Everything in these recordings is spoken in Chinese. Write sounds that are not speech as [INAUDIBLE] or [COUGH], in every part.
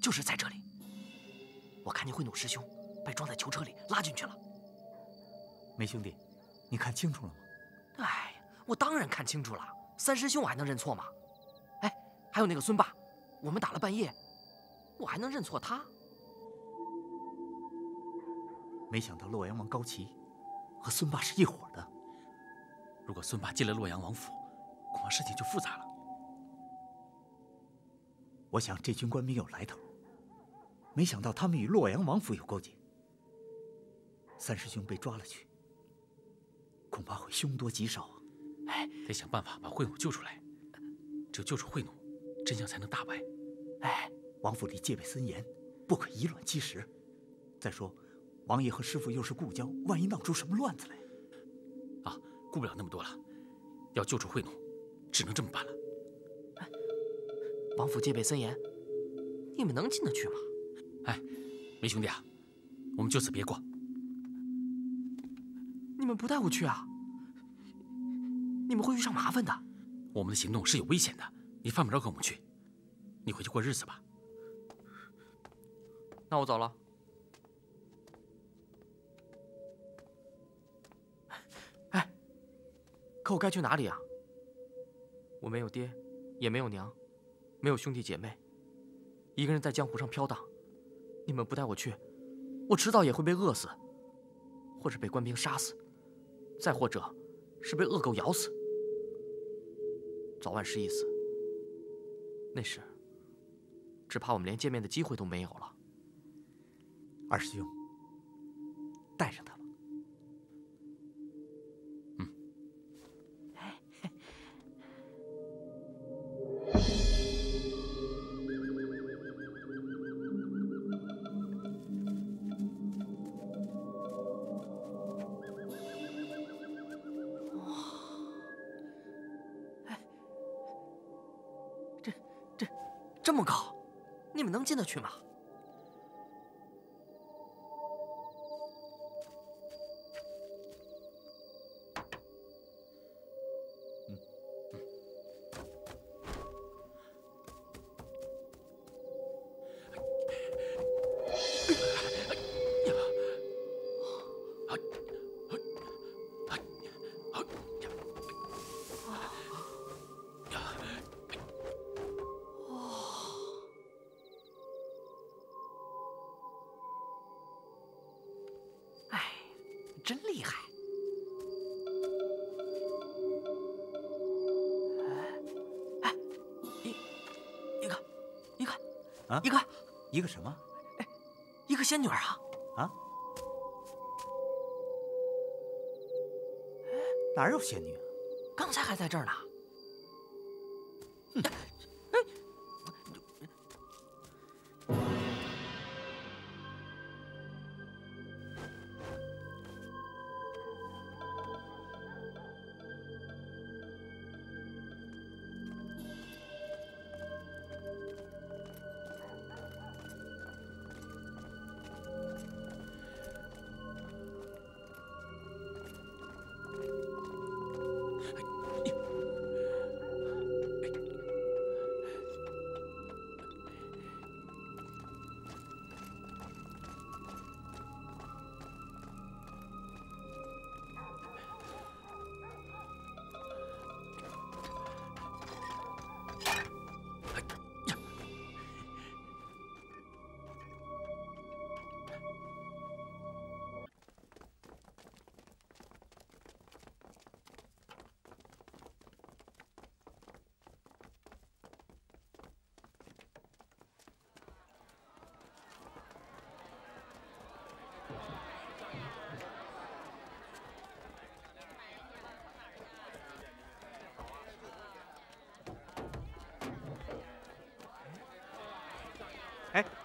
就是在这里。我看见慧努师兄被装在囚车里拉进去了。梅兄弟，你看清楚了吗？哎，我当然看清楚了。三师兄我还能认错吗？哎，还有那个孙霸，我们打了半夜，我还能认错他？没想到洛阳王高齐和孙霸是一伙的。如果孙霸进了洛阳王府，恐怕事情就复杂了。我想这群官兵有来头，没想到他们与洛阳王府有勾结。三师兄被抓了去，恐怕会凶多吉少啊！哎，得想办法把慧努救出来，只有救出慧努，真相才能大白。哎，王府里戒备森严，不可以卵击石。再说，王爷和师傅又是故交，万一闹出什么乱子来……啊，顾不了那么多了，要救出慧奴，只能这么办了。王府戒备森严，你们能进得去吗？哎，梅兄弟啊，我们就此别过。你们不带我去啊？你们会遇上麻烦的。我们的行动是有危险的，你犯不着跟我们去。你回去过日子吧。那我走了。哎，可我该去哪里啊？我没有爹，也没有娘。没有兄弟姐妹，一个人在江湖上飘荡。你们不带我去，我迟早也会被饿死，或者被官兵杀死，再或者是被恶狗咬死。早晚是一死。那时，只怕我们连见面的机会都没有了。二师兄，带上他。去吗？啊，一个，一个什么？哎，一个仙女啊！啊？哪有仙女？刚才还在这儿呢。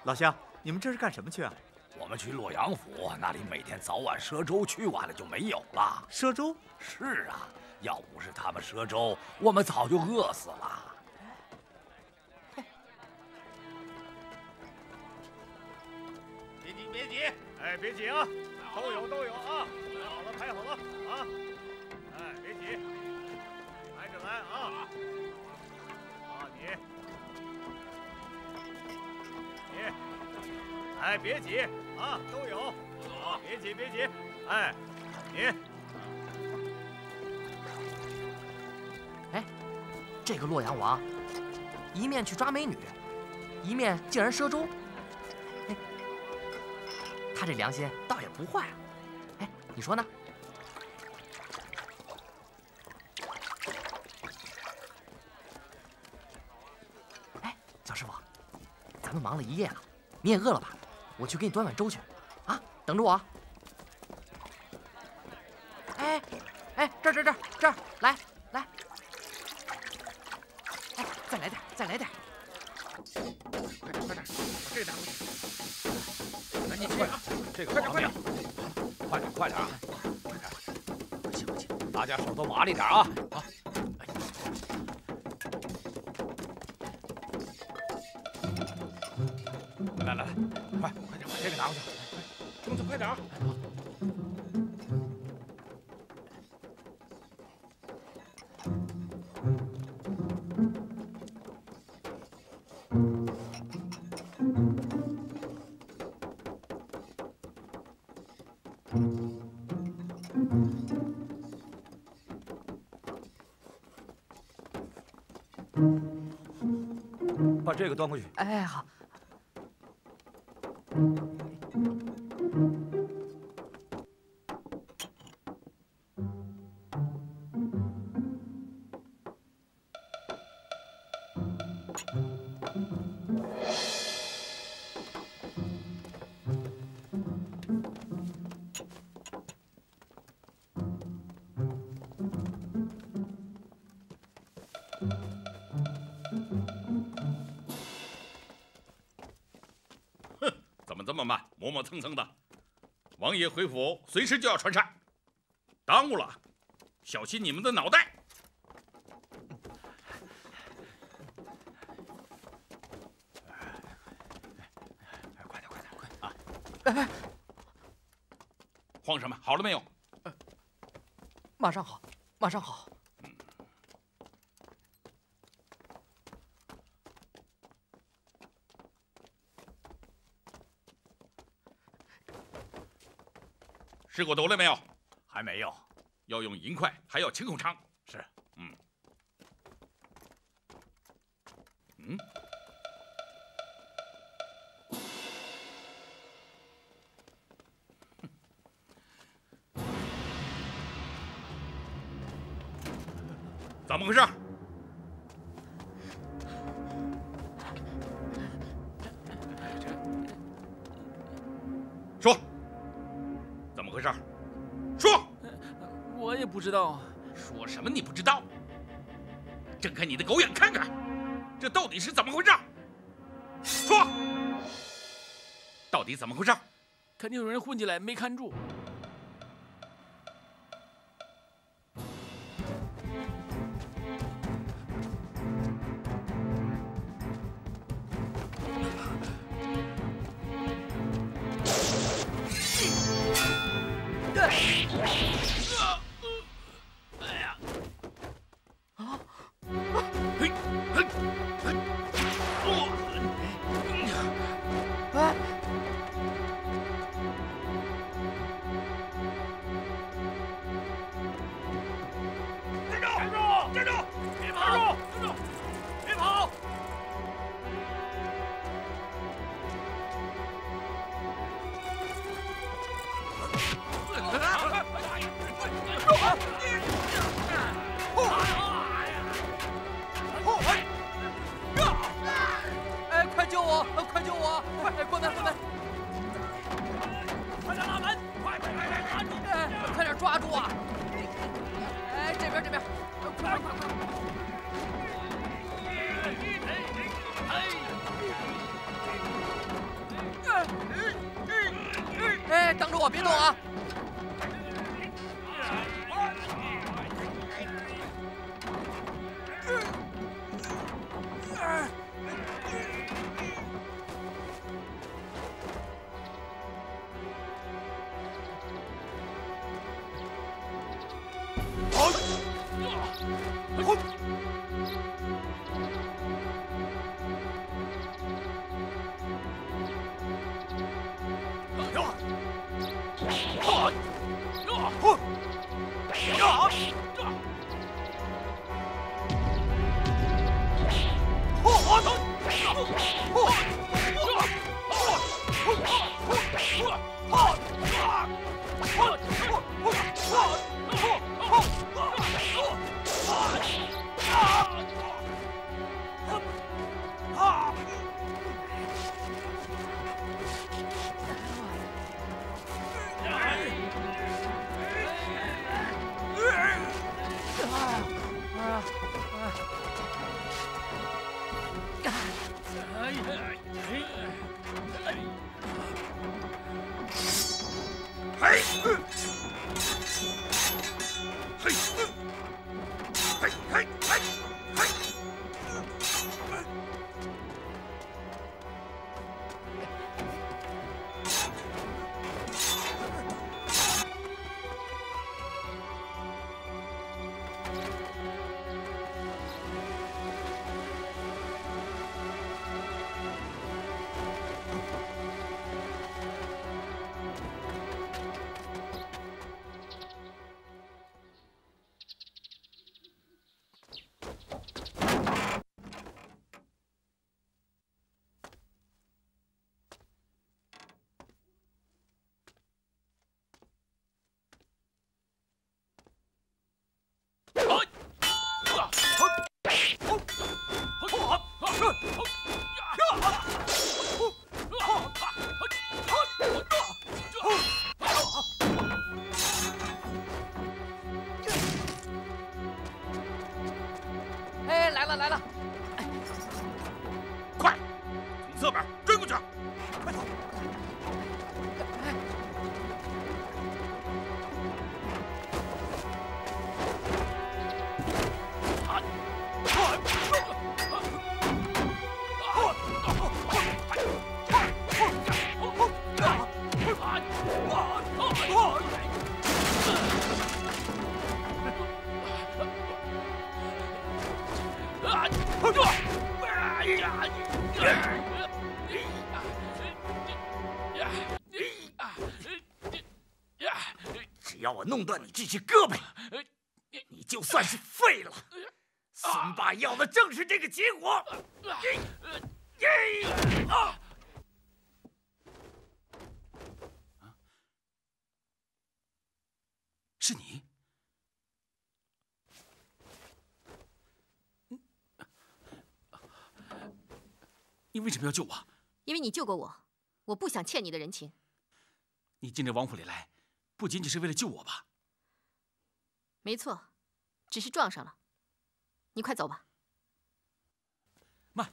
老乡，你们这是干什么去啊？我们去洛阳府，那里每天早晚赊粥，去晚了就没有了。赊粥？是啊，要不是他们赊粥，我们早就饿死了。别急，别急，哎，别急啊，都有都有啊，排好了，排好了啊，哎，别急，排着来啊，啊你，你。哎，别挤啊，都有，好，别挤别挤，哎，你这个洛阳王，一面去抓美女，一面竟然赊粥。哎，他这良心倒也不坏啊。哎，你说呢？哎，小师傅，咱们忙了一夜了，你也饿了吧？我去给你端碗粥去。啊，等着我啊。这个端过去。哎，好。磨磨蹭蹭的？王爷回府随时就要传膳，耽误了，小心你们的脑袋！快点快点快啊！哎，皇上们好了没有？马上好，马上好。试过毒了没有？还没有。要用银块，还要清口肠。是，嗯，嗯，怎么回事？知道。说什么你不知道？睁开你的狗眼看看，这到底是怎么回事？说，到底怎么回事？肯定有人混进来，没看住。快救我！快救我！快，关门，关门！快点拉门！快快快快抓住！哎，快点抓住啊！哎，这边，这边，快快快快！哎，等着我，别动啊！哎，只要我弄断你这只胳膊，你就算是废了。孙霸要的正是这个结果。是你？你为什么要救我？因为你救过我，我不想欠你的人情。你进这王府里来，不仅仅是为了救我吧？没错，只是撞上了。你快走吧。慢，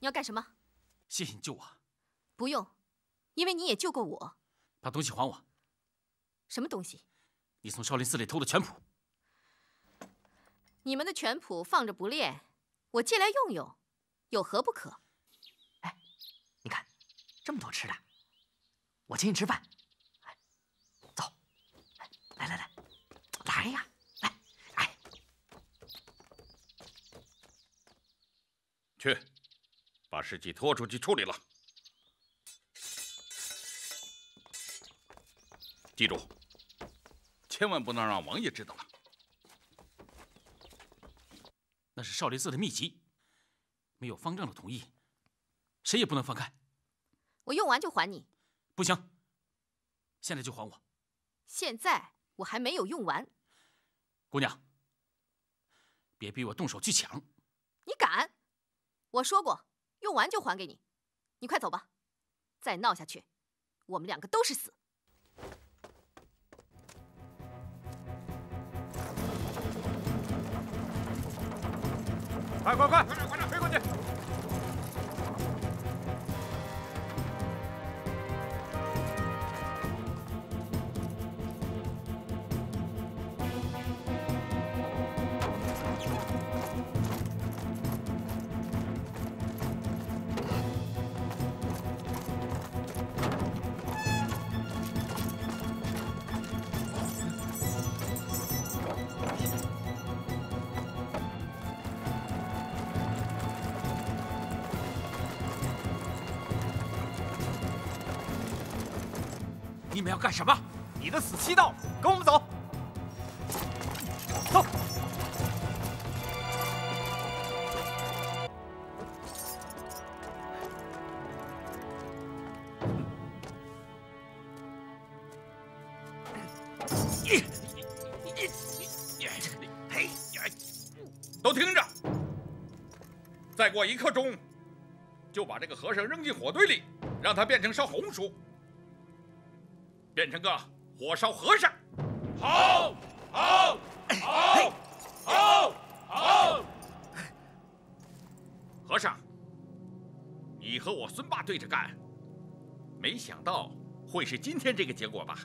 你要干什么？谢谢你救我。不用，因为你也救过我。把东西还我。什么东西？你从少林寺里偷的拳谱。你们的拳谱放着不练，我借来用用，有何不可？这么多吃的，我请你吃饭。走，来来来，来呀，来，哎，去，把尸体拖出去处理了。记住，千万不能让王爷知道了。那是少林寺的秘籍，没有方丈的同意，谁也不能翻看。我用完就还你。不行，现在就还我。现在我还没有用完。姑娘，别逼我动手去抢。你敢？我说过，用完就还给你。你快走吧，再闹下去，我们两个都是死。快快快，快点快点飞过去！干什么？你的死期到了，跟我们走。走。都听着！再过一刻钟，就把这个和尚扔进火堆里，让他变成烧红薯，变成个火烧和尚。好，好，好，好，好。和尚，你和我孙霸对着干，没想到会是今天这个结果吧？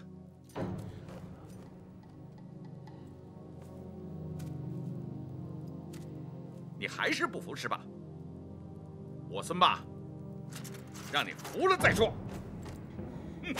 你还是不服是吧？我孙霸，让你服了再说。哼！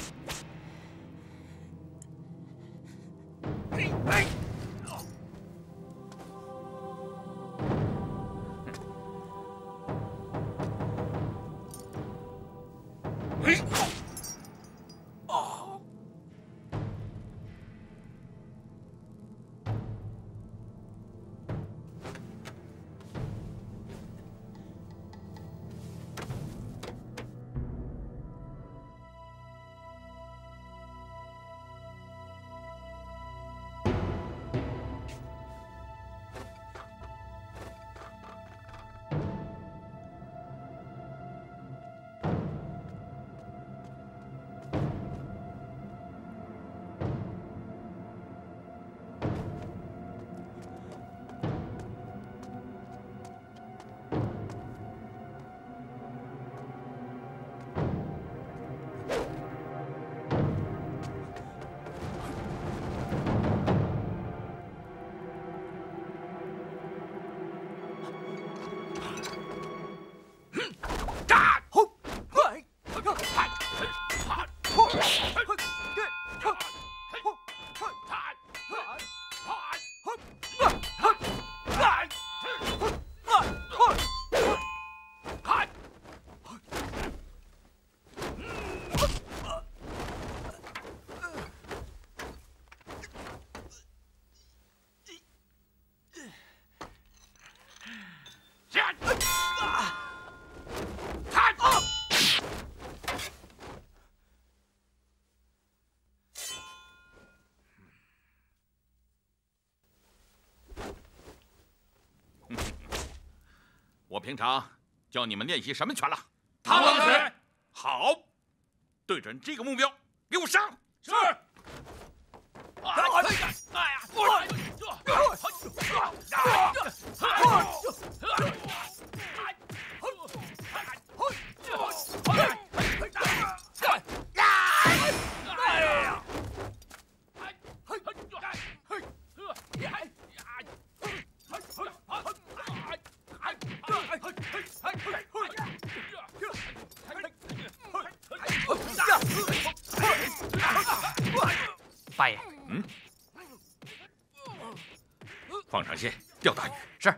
平常教你们练习什么拳了？螳螂拳。好，对准这个目标，给我上！放上线，钓大鱼。是。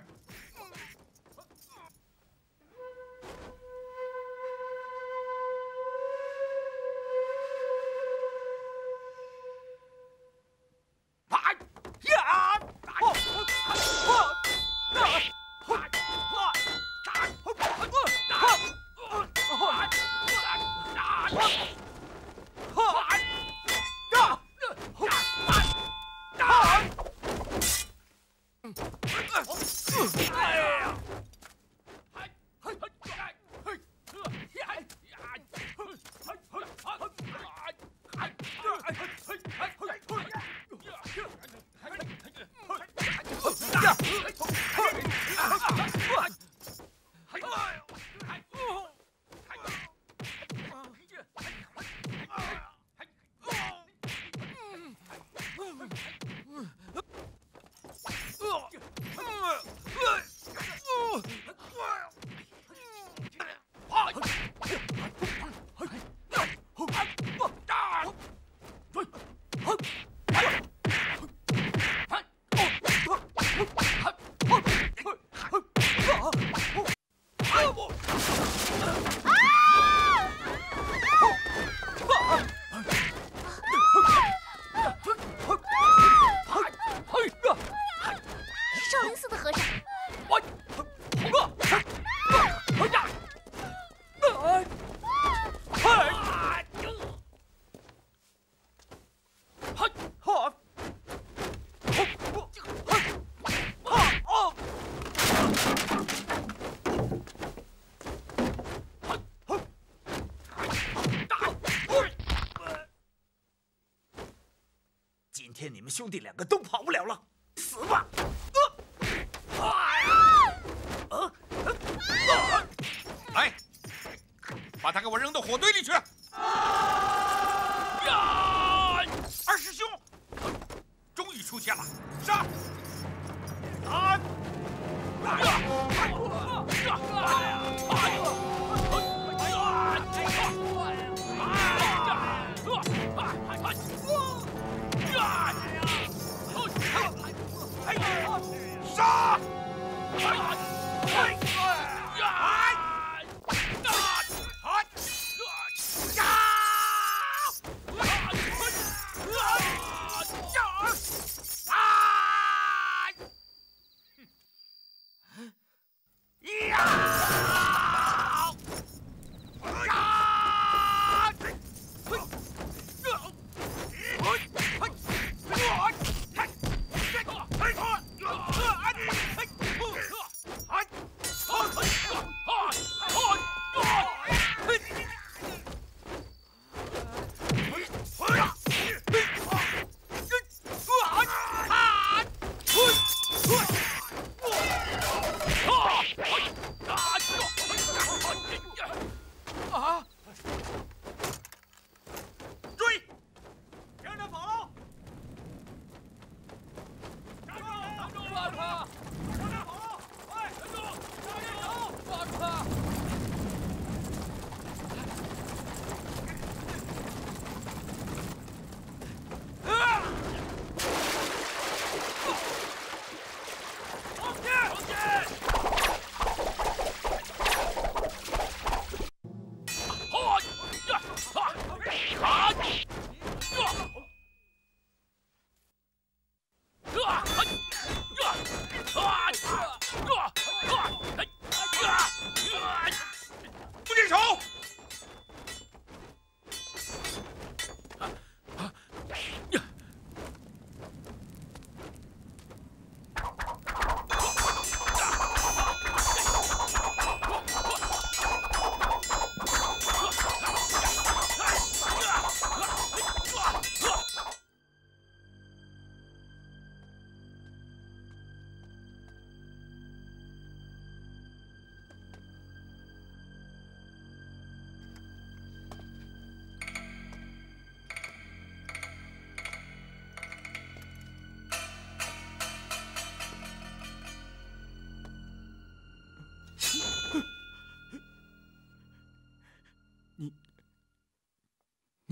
兄弟两个都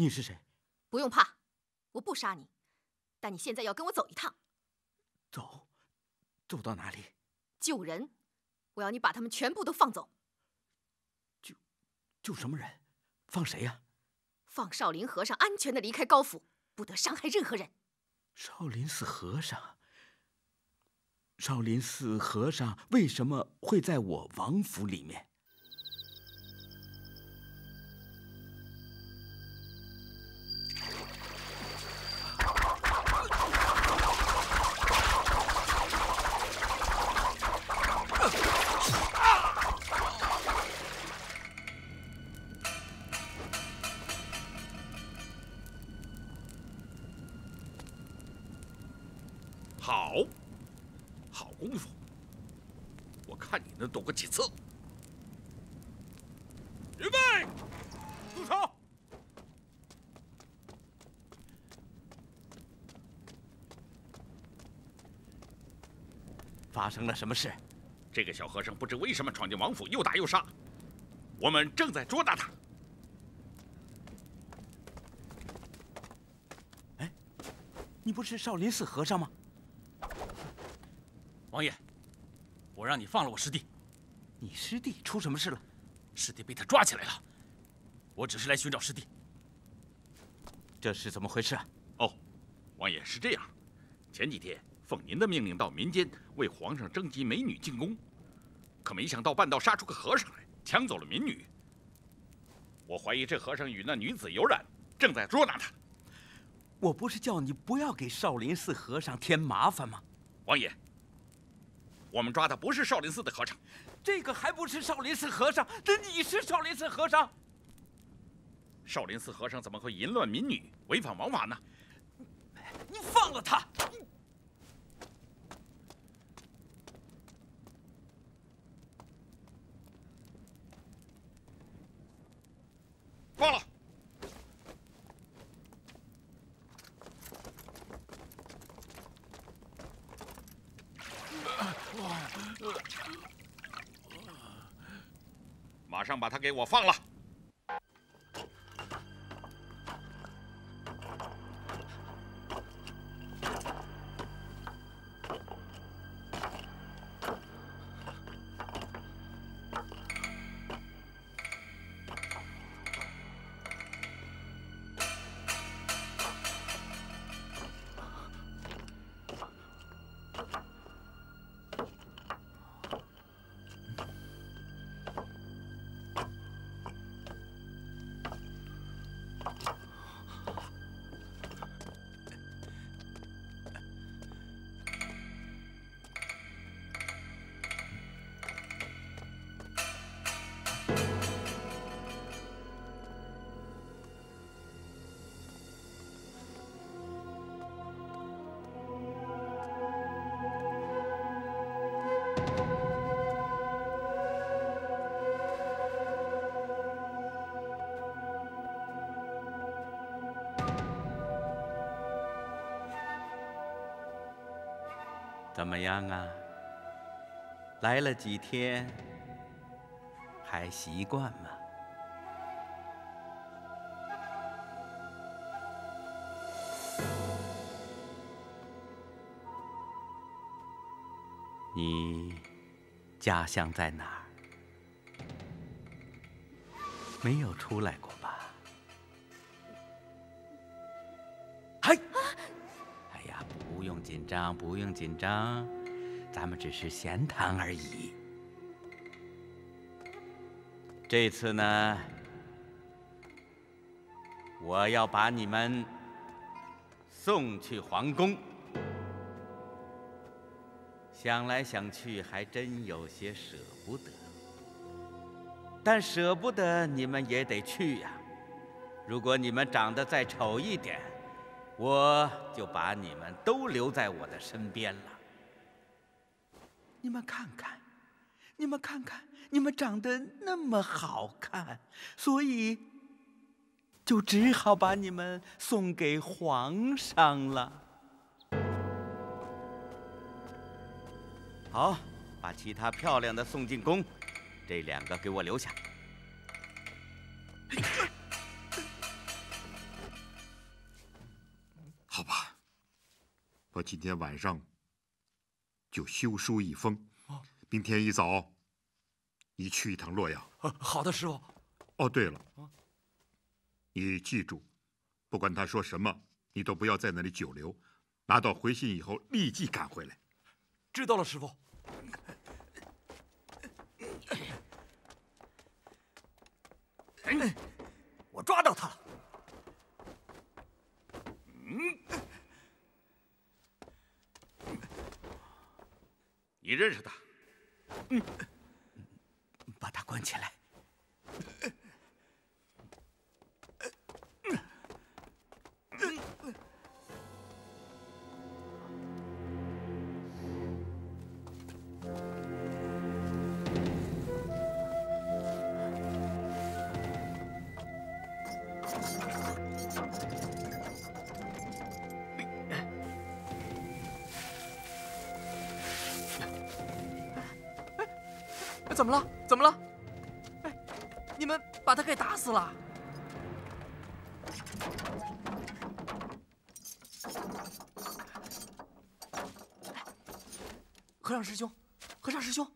你是谁？不用怕，我不杀你，但你现在要跟我走一趟，走，走到哪里？救人。我要你把他们全部都放走，救救什么人？放谁呀、放少林和尚安全的离开高府，不得伤害任何人。少林寺和尚。少林寺和尚为什么会在我王府里面？生了什么事？这个小和尚不知为什么闯进王府，又打又杀。我们正在捉拿他。哎你不是少林寺和尚吗？王爷，我让你放了我师弟，你师弟出什么事了？师弟被他抓起来了。我只是来寻找师弟。这是怎么回事？哦，王爷是这样，前几天奉您的命令到民间为皇上征集美女进宫，可没想到半道杀出个和尚来，抢走了民女。我怀疑这和尚与那女子有染，正在捉拿他。我不是叫你不要给少林寺和尚添麻烦吗？王爷，我们抓的不是少林寺的和尚，这个还不是少林寺和尚？这你是少林寺和尚？少林寺和尚怎么会淫乱民女，违反王法呢？你放了他！挂了。马上把他给我放了。怎么样啊？来了几天，还习惯吗？你家乡在哪儿？没有出来过张，不用紧张，咱们只是闲谈而已。这次呢，我要把你们送去皇宫。想来想去，还真有些舍不得。但舍不得，你们也得去呀。如果你们长得再丑一点，我就把你们都留在我的身边了。你们看看，你们看看，你们长得那么好看，所以就只好把你们送给皇上了。好，把其他漂亮的送进宫，这两个给我留下。我今天晚上就修书一封，明天一早你去一趟洛阳。好的，师傅。哦，对了，你记住，不管他说什么，你都不要在那里久留，拿到回信以后立即赶回来。知道了，师傅。我抓到他了。嗯，你认识他？嗯，把他关起来。怎么了？怎么了？哎，你们把他给打死了！和尚师兄，和尚师兄，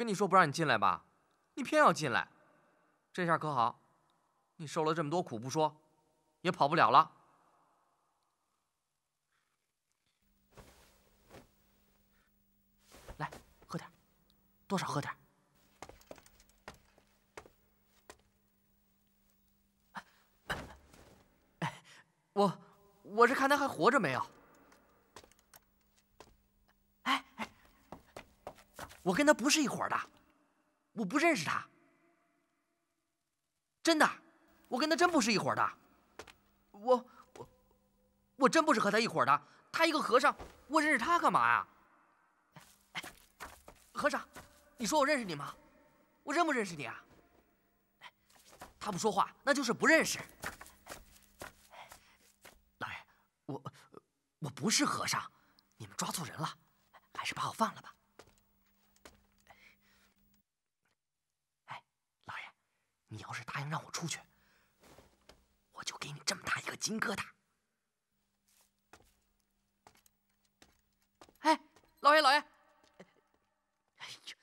跟你说不让你进来吧。你偏要进来。这下可好。你受了这么多苦不说。也跑不了了。来喝点多少喝点我我是看他还活着没有我跟他不是一伙的，我不认识他。真的，我跟他真不是一伙的。我我我真不是和他一伙的。他一个和尚，我认识他干嘛呀？和尚，你说我认识你吗？我认不认识你啊？他不说话，那就是不认识。老爷，我我不是和尚，你们抓错人了，还是把我放了吧。哎，老爷，你要是答应让我出去，我就给你这么大一个金疙瘩。哎，老爷，老爷，哎呀！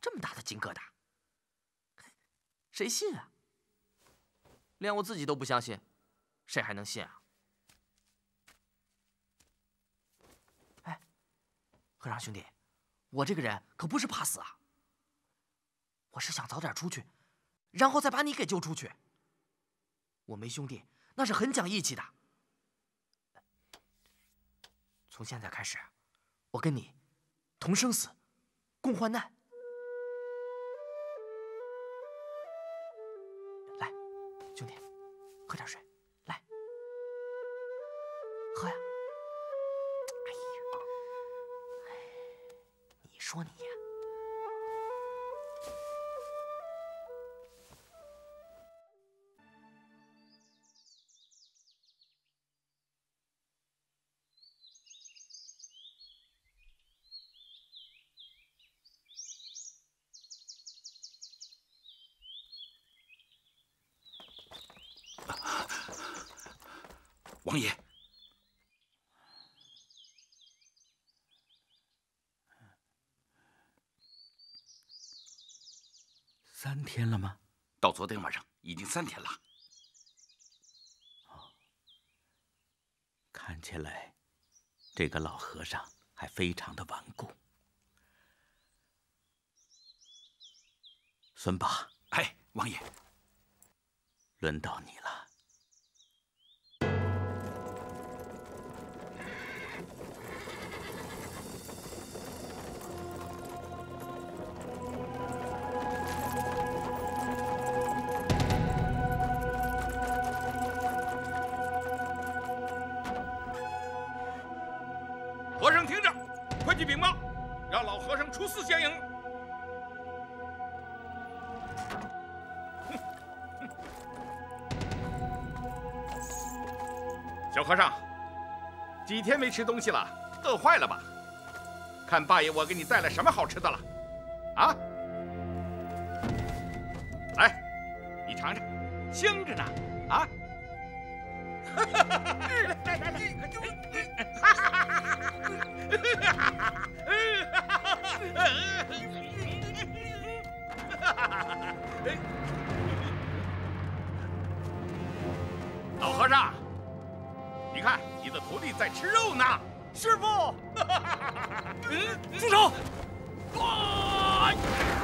这么大的金疙瘩，谁信啊？连我自己都不相信，谁还能信啊？和尚兄弟，我这个人可不是怕死啊，我是想早点出去，然后再把你给救出去。我没兄弟，那是很讲义气的。从现在开始，我跟你同生死，共患难。来兄弟，喝点水，说你呀，王爷，三天了吗？到昨天晚上已经三天了。看起来，这个老和尚还非常的顽固。孙八，哎，王爷，轮到你了。出寺相迎。小和尚，几天没吃东西了，饿坏了吧？看八爷我给你带来什么好吃的了？啊？来，你尝尝，香着呢，啊？来来来来，快 [LAUGHS] 老和尚，你看你的徒弟在吃肉呢。师傅，[LAUGHS] 住手！站 [LAUGHS]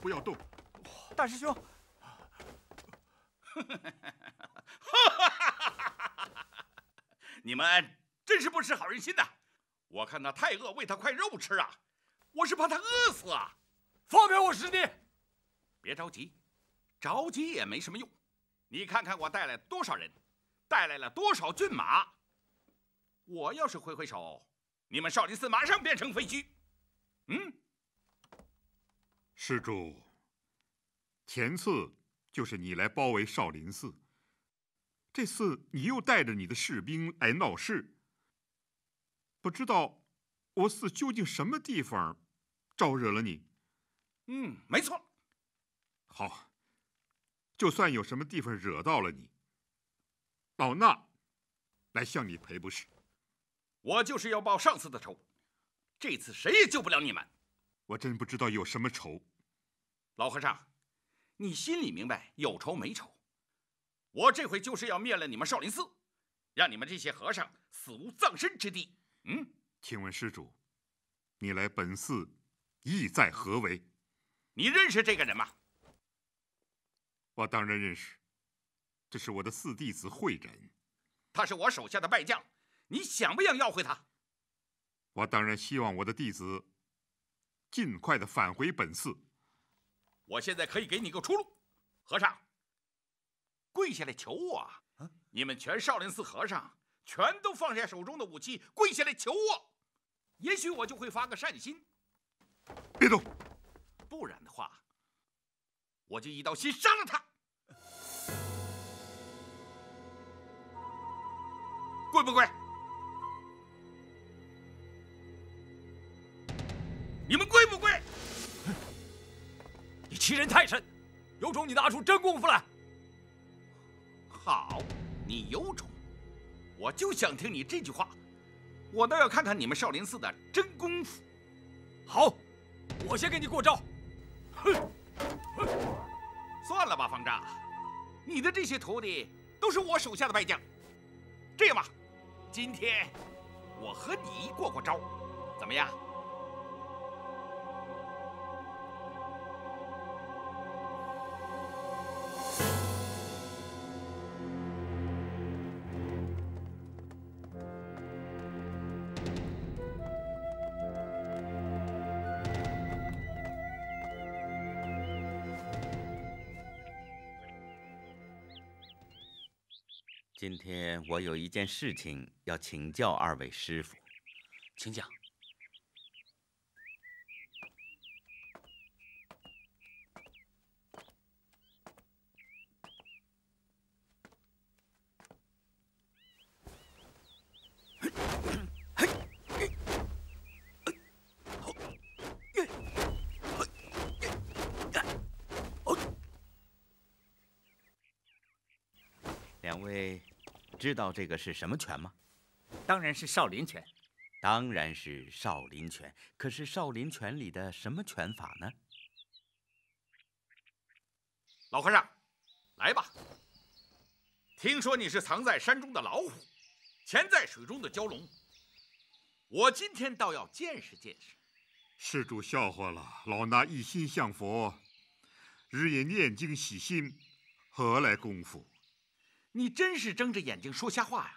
不要动！大师兄，[LAUGHS] 你们真是不识好人心呐！我看他太饿，喂他块肉吃啊！我是怕他饿死啊！放开我师弟！别着急，着急也没什么用。你看看我带来多少人，带来了多少骏马。我要是挥挥手，你们少林寺马上变成废墟。嗯，施主，前次就是你来包围少林寺，这次你又带着你的士兵来闹事，不知道我寺究竟什么地方招惹了你？嗯，没错。好，就算有什么地方惹到了你，老衲来向你赔不是。我就是要报上次的仇，这次谁也救不了你们。我真不知道有什么仇。老和尚，你心里明白有仇没仇？我这回就是要灭了你们少林寺，让你们这些和尚死无葬身之地。嗯，请问施主，你来本寺意在何为？你认识这个人吗？我当然认识，这是我的四弟子慧忍。他是我手下的败将，你想不想要回他？我当然希望我的弟子尽快的返回本寺。我现在可以给你个出路，和尚，跪下来求我啊！你们全少林寺和尚全都放下手中的武器，跪下来求我，也许我就会发个善心。别动，不然的话，我就一刀心杀了他。跪不跪？你们跪不跪？你欺人太甚，有种你拿出真功夫来！好，你有种，我就想听你这句话，我倒要看看你们少林寺的真功夫。好，我先给你过招。哼，算了吧，方丈，你的这些徒弟都是我手下的败将。这样吧，今天我和你过过招，怎么样？今天我有一件事情要请教二位师傅，请讲。两位知道这个是什么拳吗？当然是少林拳。当然是少林拳。可是少林拳里的什么拳法呢？老和尚，来吧。听说你是藏在山中的老虎，潜在水中的蛟龙，我今天倒要见识见识。施主笑话了，老衲一心向佛，日夜念经洗心，何来功夫？你真是睁着眼睛说瞎话呀！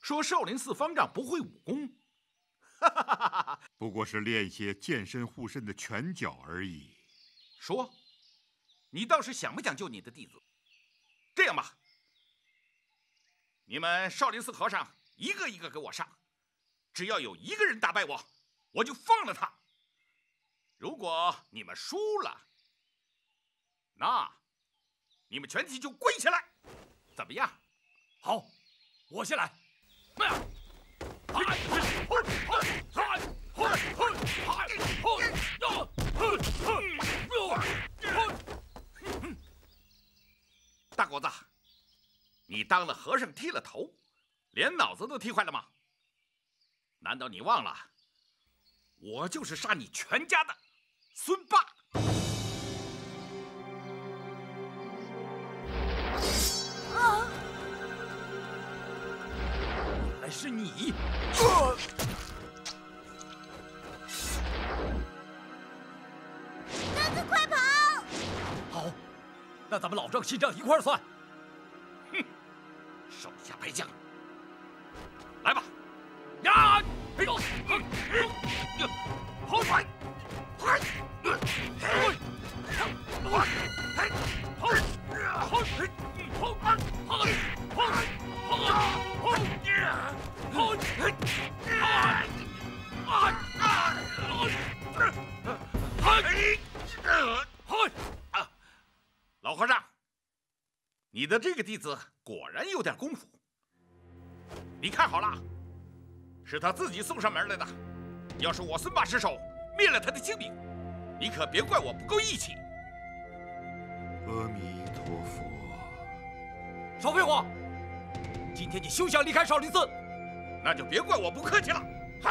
说少林寺方丈不会武功，[LAUGHS] 不过是练些健身护身的拳脚而已。说，你倒是想不想救你的弟子？这样吧，你们少林寺和尚一个一个给我上，只要有一个人打败我，我就放了他。如果你们输了，那你们全体就跪下来。怎么样？好，我先来。大狗子，你当了和尚剃了头，连脑子都剃坏了吗？难道你忘了，我就是杀你全家的孙霸？是你！哥哥，快跑！好，那咱们老账新账一块儿算。哼，手下败将，来吧！呀！嘿呦！呀！好快！快！嘿！嘿！好！好！老和尚，你的这个弟子果然有点功夫。你看好了，是他自己送上门来的。要是我孙霸失手灭了他的性命，你可别怪我不够义气。阿弥陀佛。少废话！今天你休想离开少林寺！那就别怪我不客气了。大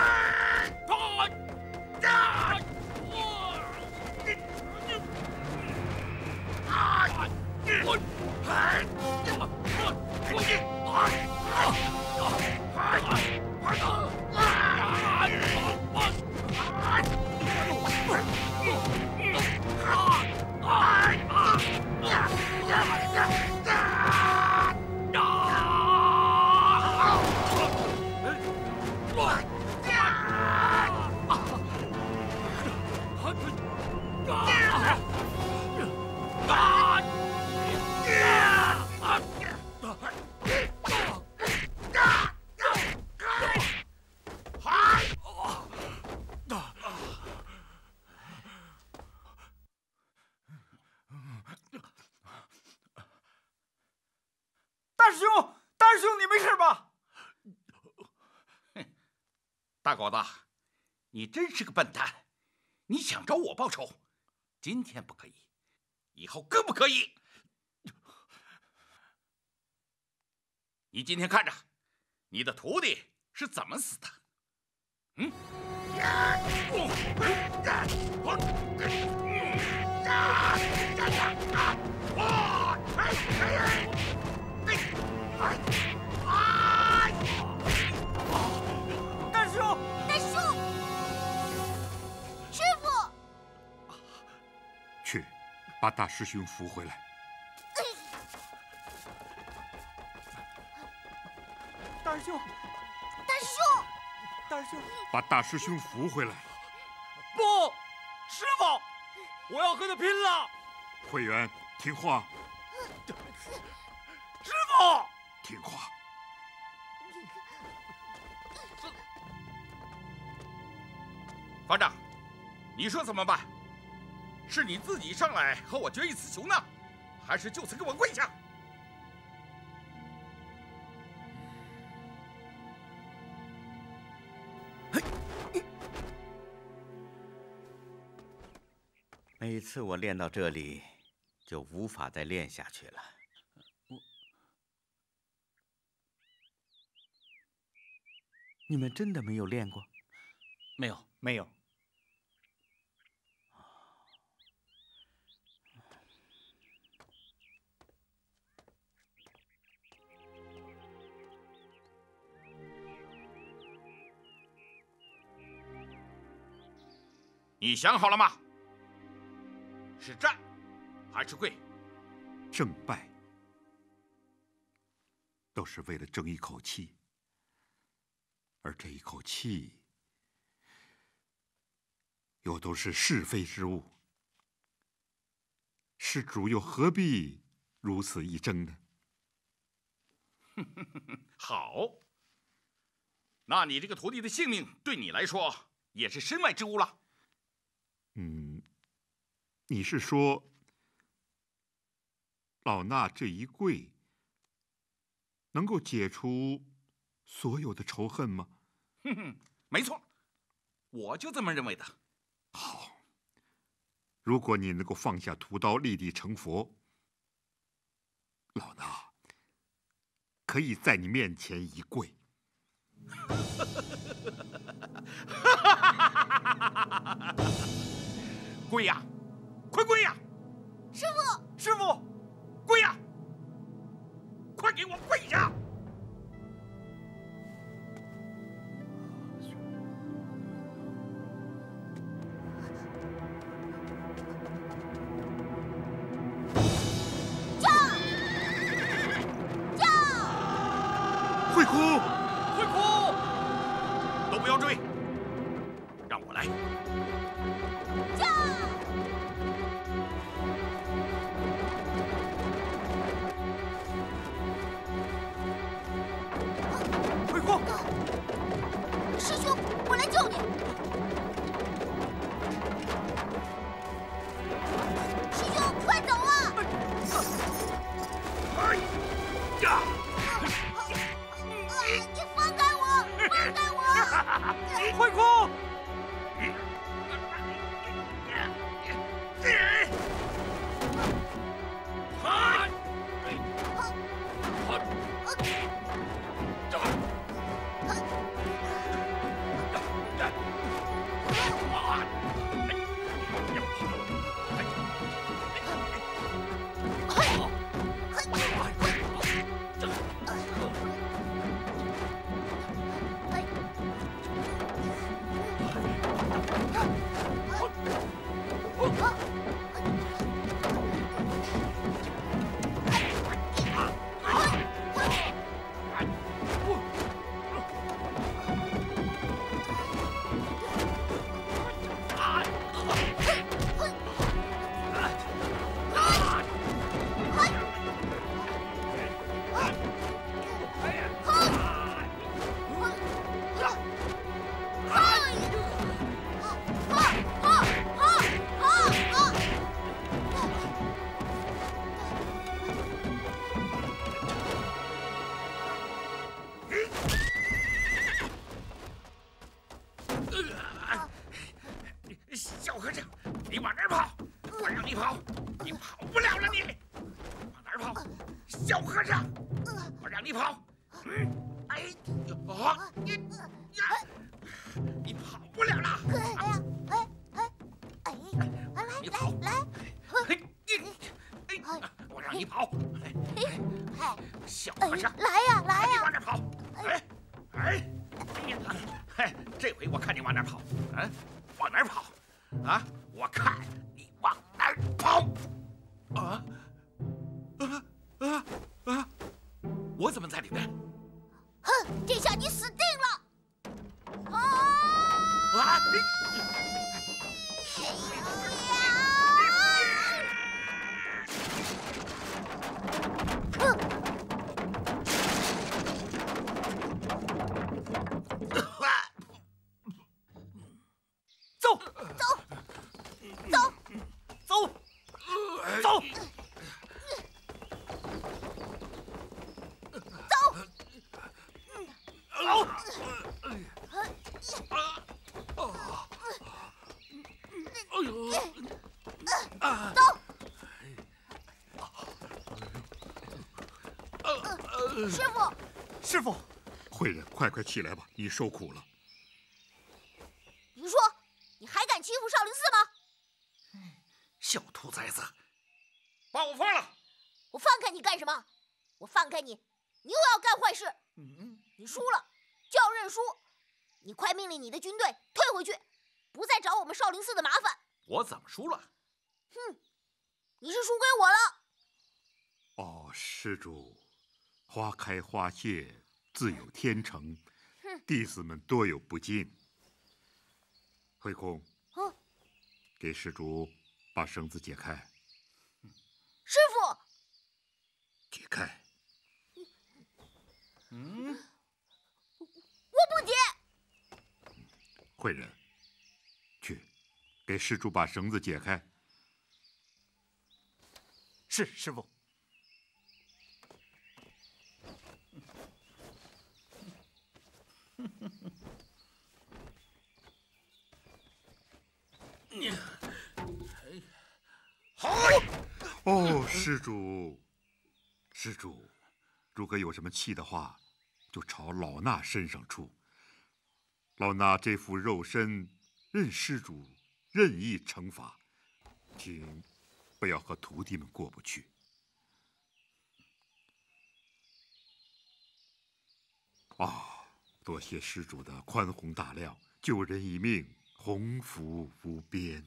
狗子，你真是个笨蛋！你想找我报仇，今天不可以，以后更不可以。你今天看着，你的徒弟是怎么死的？嗯？[LAUGHS] 把大师兄扶回来。大师兄，大师兄，大师兄，把大师兄扶回来。不，师傅，我要和他拼了！会员，听话，[LAUGHS] 师傅，听话。方丈，你说怎么办？是你自己上来和我决一雌雄呢，还是就此给我跪下？每次我练到这里，就无法再练下去了。你们真的没有练过？没有，没有。你想好了吗？是战还是跪？胜败都是为了争一口气，而这一口气又都是是非之物，施主又何必如此一争呢？[LAUGHS] 好，那你这个徒弟的性命对你来说也是身外之物了。嗯，你是说老衲这一跪能够解除所有的仇恨吗？哼哼，没错，我就这么认为的。好，如果你能够放下屠刀，立地成佛，老衲可以在你面前一跪。[LAUGHS] 跪呀，快跪呀！师傅，师傅，跪呀！快给我跪下！慧空，师兄，我来救你。小和尚，你往哪儿跑？我让你跑，你跑不了了你。往哪儿跑？小和尚，我让你跑。嗯，哎，啊，你，呀，你跑不了了。哎呀，哎哎，哎，来来来，哎，你，哎，我让你跑。哎，小和尚，来呀来呀。起来吧，你受苦了。你说你还敢欺负少林寺吗？小兔崽子，把我放了！我放开你干什么？我放开你，你又要干坏事。你输了就要认输，你快命令你的军队退回去，不再找我们少林寺的麻烦。我怎么输了？哼，你是输给我了。哦，施主，花开花谢自有天成，哼弟子们多有不敬。慧空，嗯，给施主把绳子解开，师傅，解开。嗯，我不解。慧人，去，给施主把绳子解开。是师傅。好！[LAUGHS] 哦，施主，施主，如果有什么气的话，就朝老衲身上出。老衲这副肉身，任施主任意惩罚，请不要和徒弟们过不去。啊，多谢施主的宽宏大量，救人一命，鸿福无边。